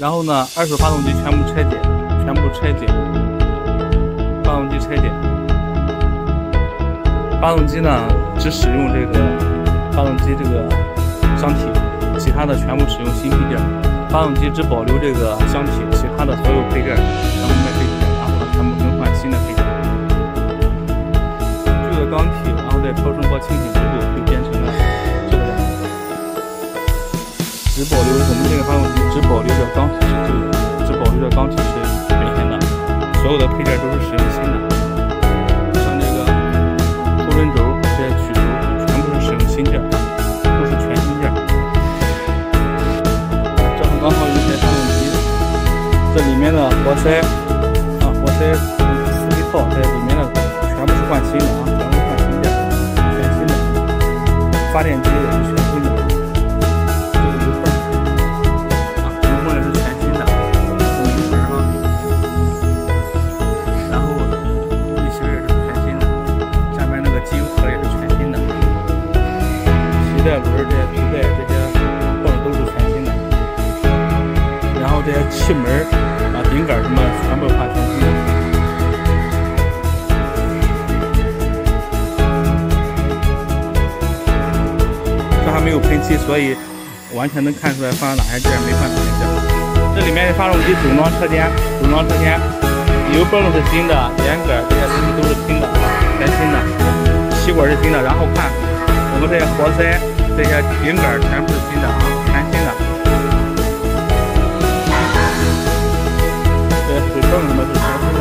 然后呢，二手发动机全部拆解，全部拆解，发动机拆解。发动机呢，只使用这个发动机这个箱体，其他的全部使用新配件。发动机只保留这个箱体，其他的所有配件全部卖废铁，然后全部更换新的配件。旧的缸体，然后再超声波清洗只保留我们这个发动机，只保留着缸体是旧的，只保留着缸体是原先的，所有的配件都是使用新的。像这个凸轮轴、这些曲轴，全部是使用新件，都是全新件。这是刚好一台发动机，这里面的活塞啊，活塞四季套，在里面的全部是换新的啊，全部是换新件，全新的发电机。带轮这些皮带这些泵都是全新的，然后这些气门啊。顶杆什么全部换全新的，这还没有喷漆，所以完全能看出来换了哪些件没换哪些件。这里面的发动机总装车间，总装车间，油泵是新的，连杆这些东西都是新的啊，全新的，气管是新的，然后看们这些活塞，这些顶杆全部是新的啊，全新的。这水泵什么是全新的，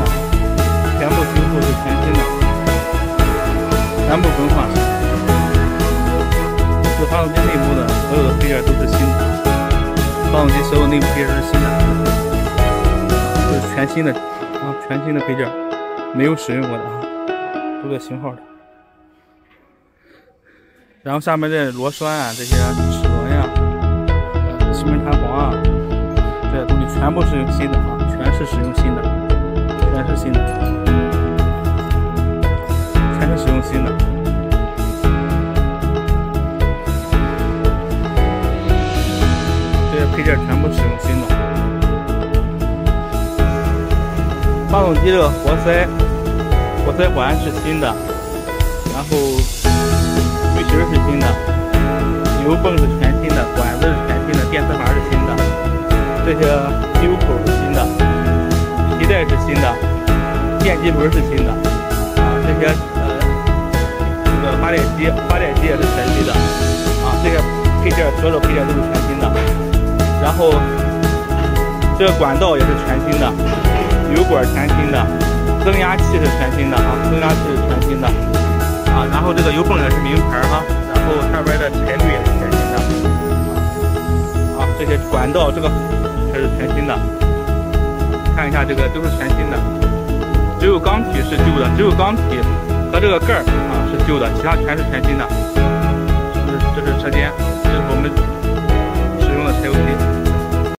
全部修复是全新的，全部更换。这发动机内部的所有的配件都是新的，发动机所有内部配件都是新的，这是全新的啊，全新的配件，没有使用过的啊，这个型号的。然后下面这螺栓啊，这些齿轮呀、气门弹簧啊，这些东西全部是用新的啊。全是使用新的，全是新的，全是使用新的。这些配件全部使用新的。发动机这个活塞，活塞环是新的，然后滤芯是新的，油泵是全新的，管子是全新的，电磁阀是新的，这些机油口是新的。皮带是新的，电机轮是新的，啊，这些呃，这个发电机，发电机也是全新的，啊，这些配件，所有配件都是全新的。然后这个管道也是全新的，油管全新的，增压器是全新的啊，增压器是全新的，啊，然后这个油泵也是名牌哈，然后上边的柴滤也是全新的，啊，这些管道这个还是全新的。看一下这个都是全新的，只有缸体是旧的，只有缸体和这个盖啊是旧的，其他全是全新的。这是这是车间，这是我们使用的柴油机。